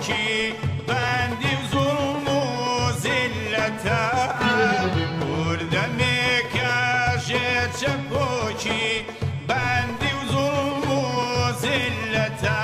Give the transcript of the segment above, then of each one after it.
ki bendim zulmu zillete. Burada mi kaşe çepo ki bendim zulmu zillete.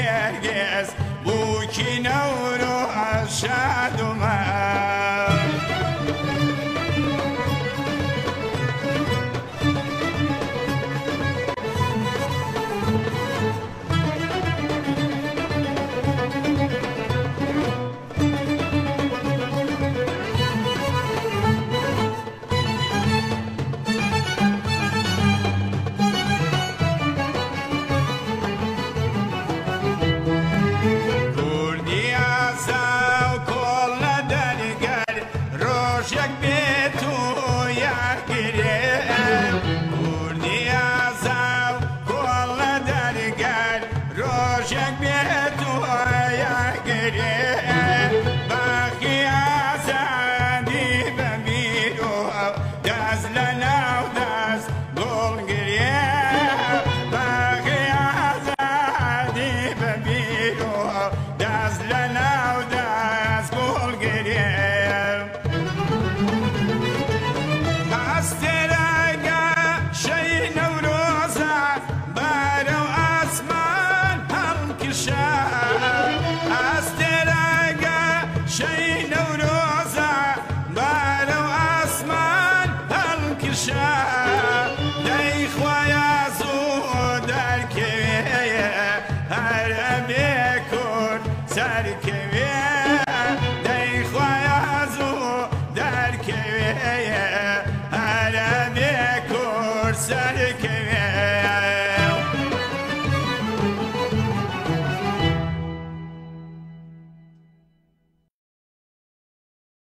هرگز بو کی نورو از شد اومد. jak mnie سلك